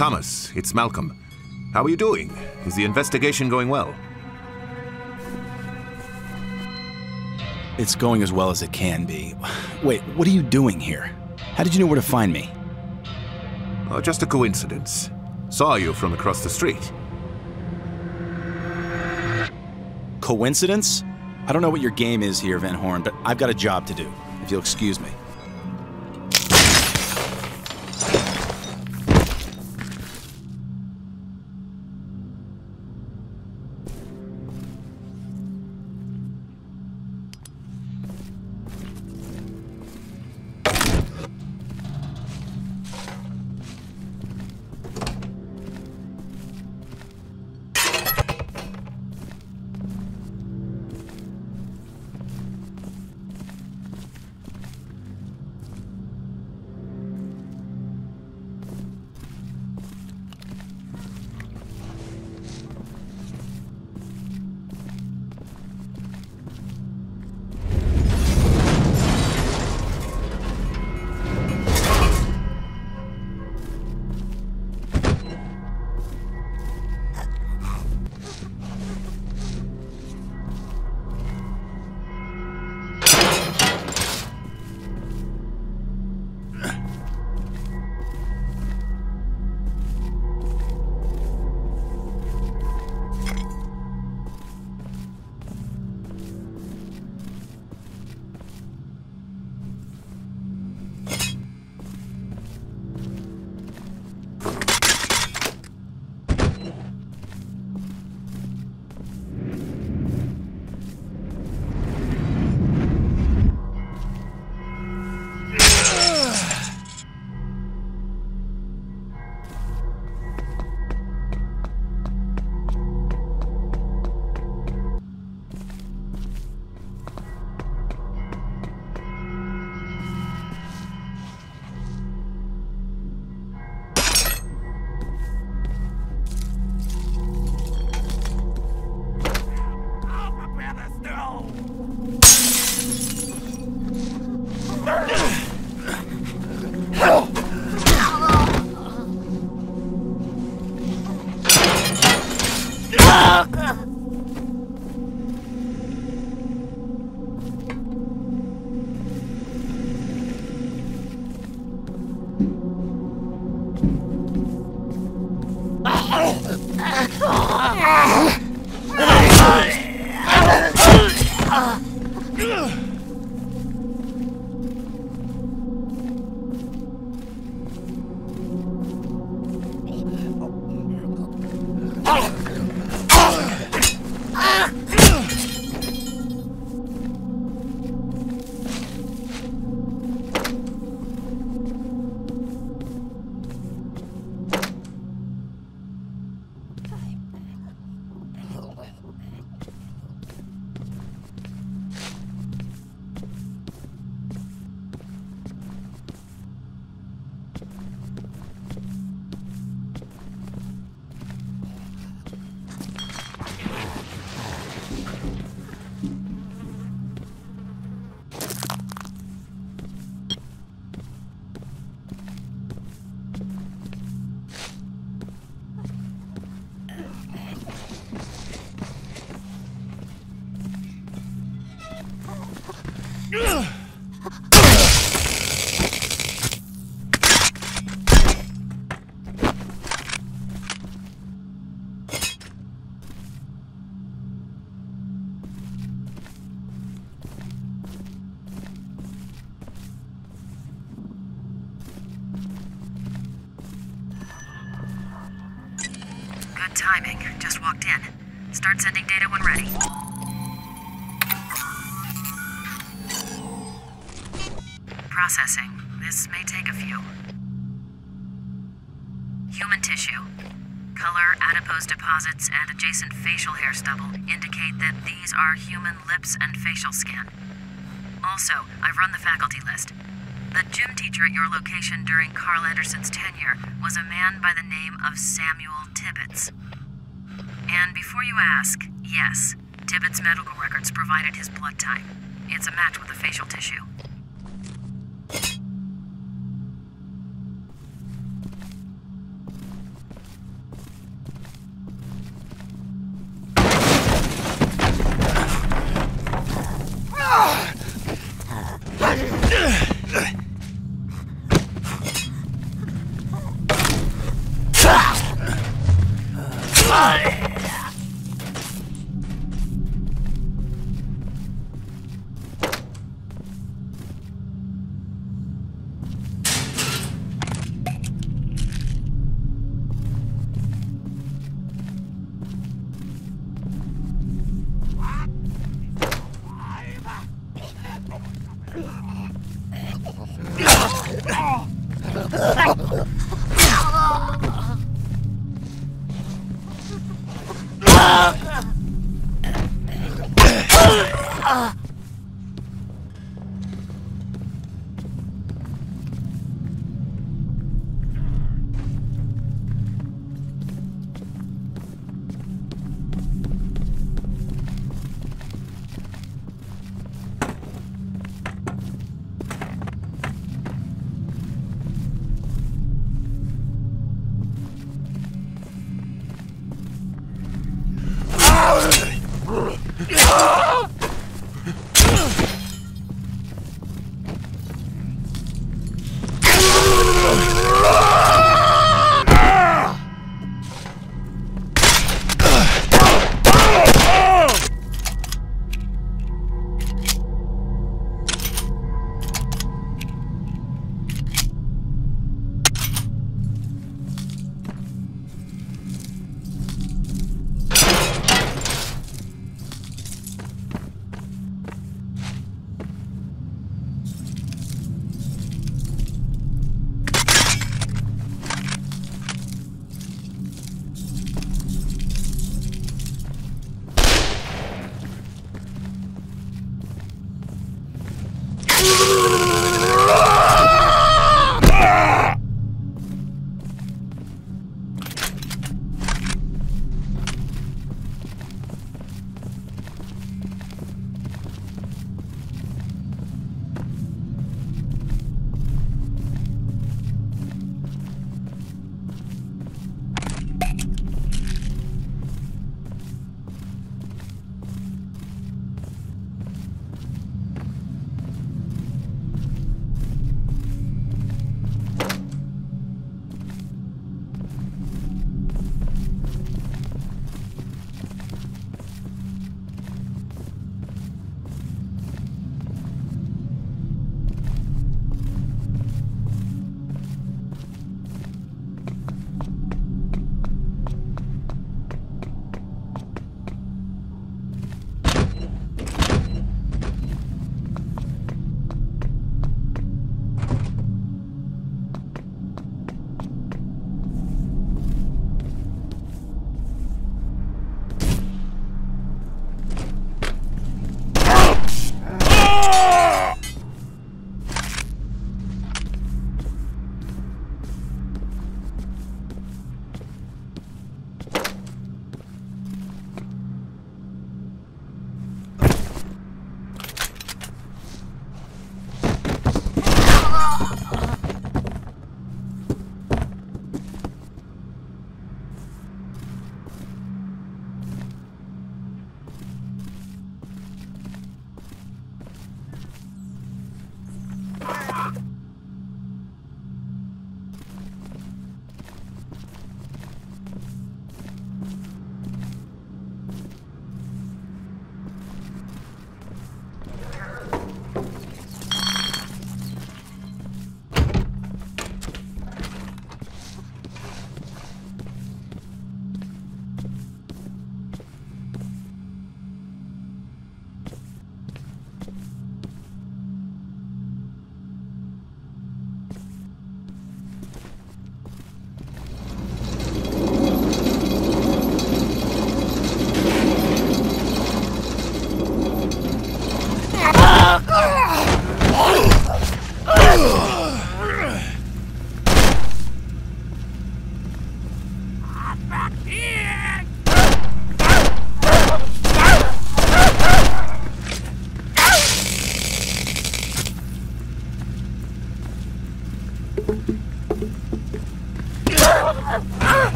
Thomas, it's Malcolm. How are you doing? Is the investigation going well? It's going as well as it can be. Wait, what are you doing here? How did you know where to find me? Oh, just a coincidence. Saw you from across the street. Coincidence? I don't know what your game is here, Van Horn, but I've got a job to do, if you'll excuse me. Timing. Just walked in. Start sending data when ready. Processing. This may take a few. Human tissue. Color, adipose deposits, and adjacent facial hair stubble indicate that these are human lips and facial skin. Also, I've run the faculty list. The gym teacher at your location during Carl Anderson's tenure was a man by the name of Samuel Tibbets. Before you ask, yes, Tibbets' medical records provided his blood type. It's a match with the facial tissue. あ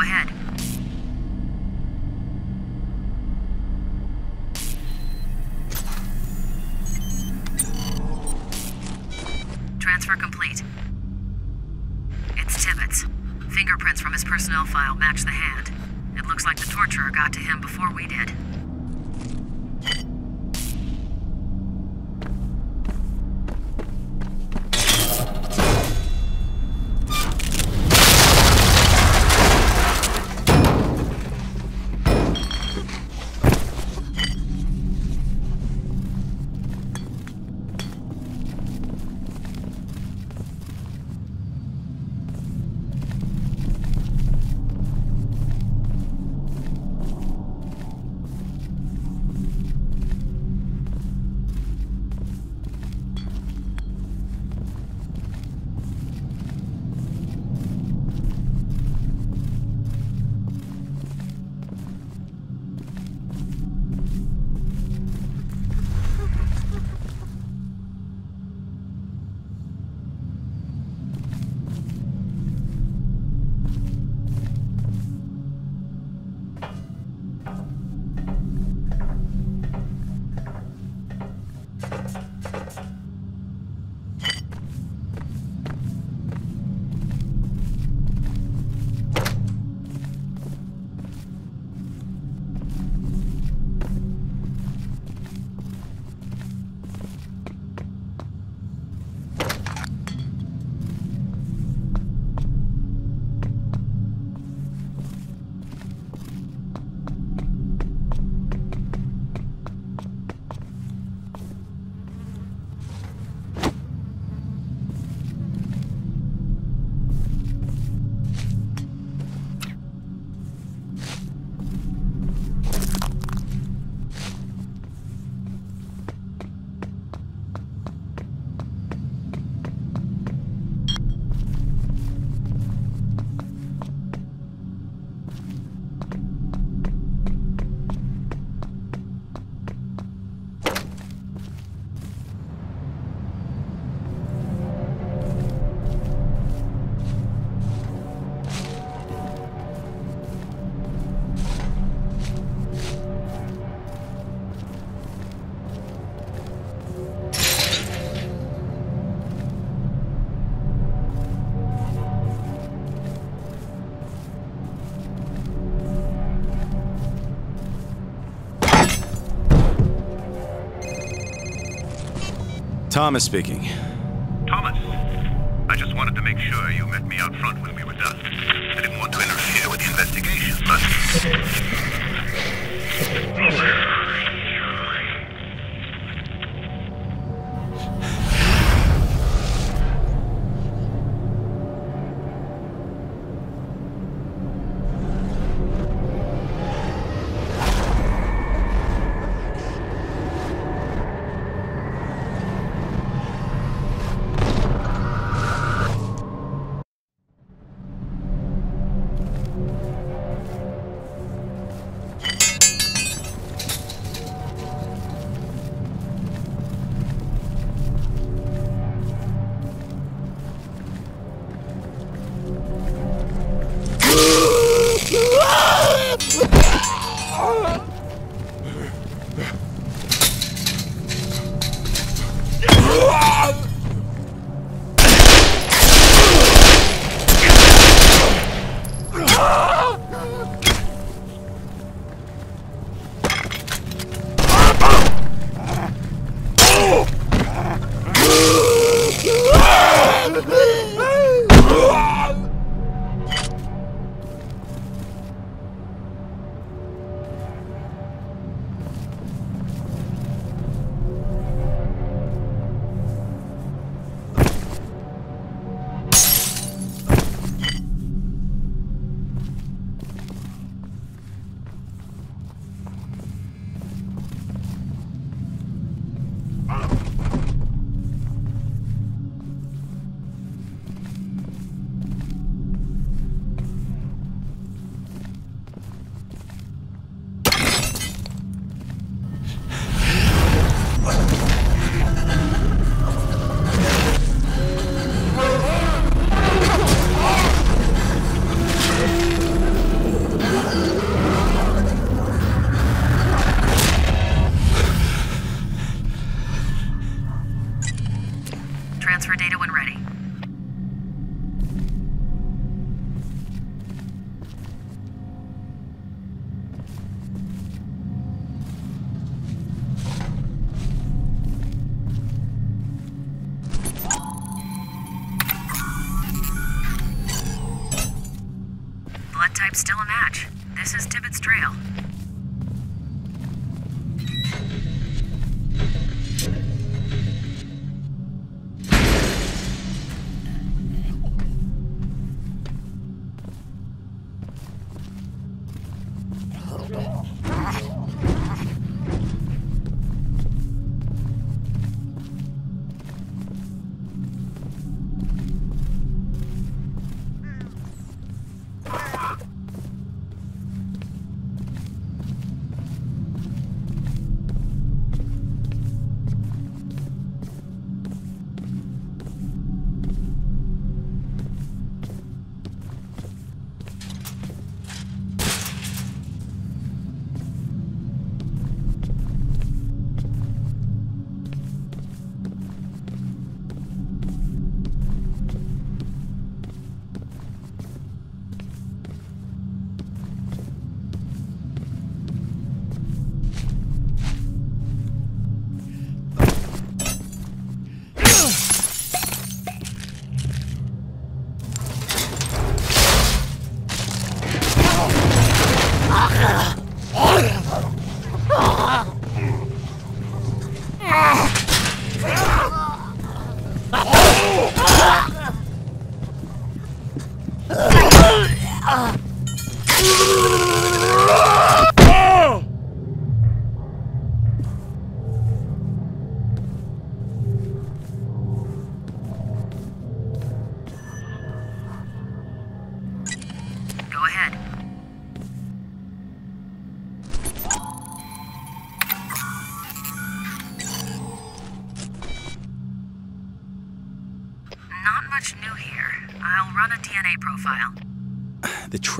Ahead. Transfer complete. It's Tibbetts. Fingerprints from his personnel file match the hand. It looks like the torturer got to him before we did. Thomas speaking. transfer data when ready.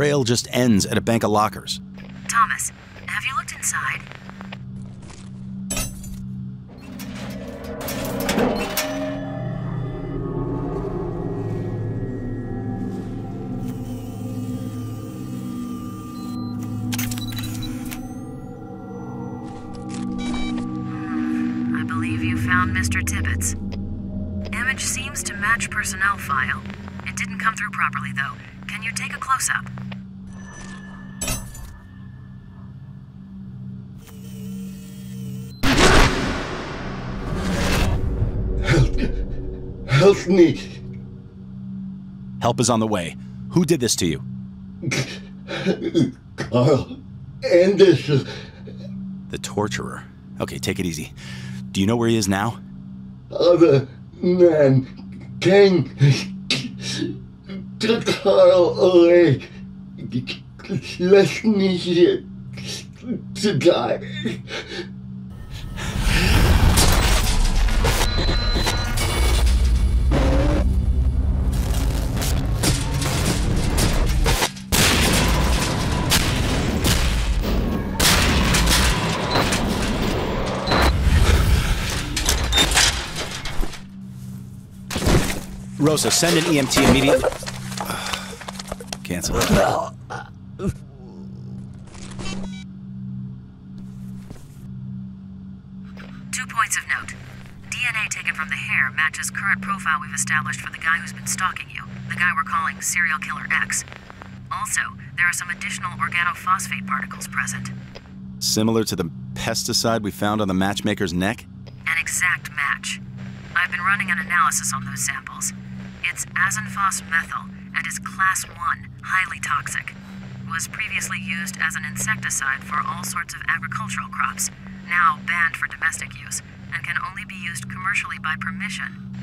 Trail just ends at a bank of lockers. Thomas, have you looked inside? I believe you found Mr. Tibbetts. Image seems to match personnel file. It didn't come through properly, though. Can you take a close Help me. Help is on the way. Who did this to you? Carl Anderson. The torturer. Okay, take it easy. Do you know where he is now? Other man. King. Took Carl away. Left me here to die. Rosa, send an EMT immediately. Cancel. Two points of note. DNA taken from the hair matches current profile we've established for the guy who's been stalking you, the guy we're calling Serial Killer X. Also, there are some additional organophosphate particles present. Similar to the pesticide we found on the matchmaker's neck? An exact match. I've been running an analysis on those samples. It's azinphos methyl and is class 1, highly toxic. Was previously used as an insecticide for all sorts of agricultural crops, now banned for domestic use, and can only be used commercially by permission.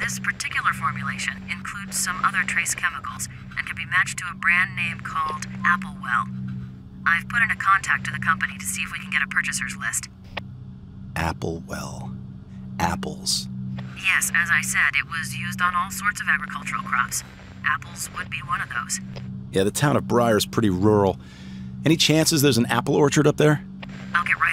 This particular formulation includes some other trace chemicals and can be matched to a brand name called Applewell. I've put in a contact to the company to see if we can get a purchaser's list. Applewell. Apples. Yes, as I said, it was used on all sorts of agricultural crops. Apples would be one of those. Yeah, the town of Briar's pretty rural. Any chances there's an apple orchard up there? I'll get right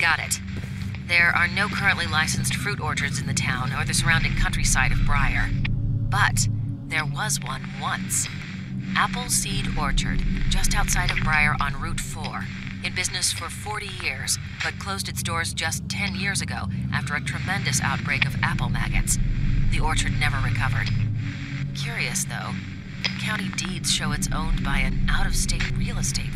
got it. There are no currently licensed fruit orchards in the town or the surrounding countryside of Briar. But there was one once. Apple Seed Orchard, just outside of Briar on Route 4. In business for 40 years, but closed its doors just 10 years ago after a tremendous outbreak of apple maggots. The orchard never recovered. Curious, though. County deeds show it's owned by an out of state real estate